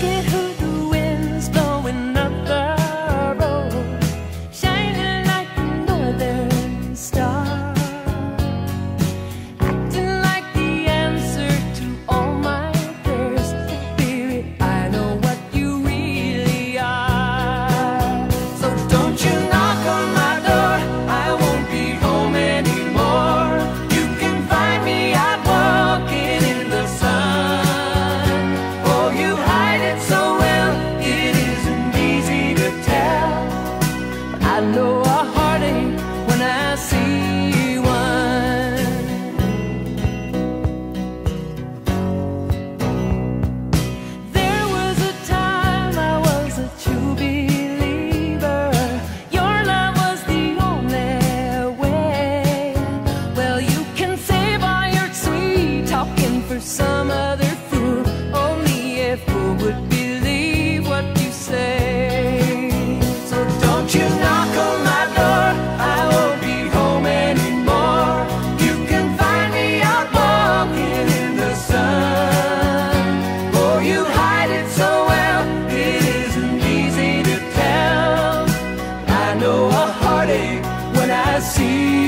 get hurt. assim.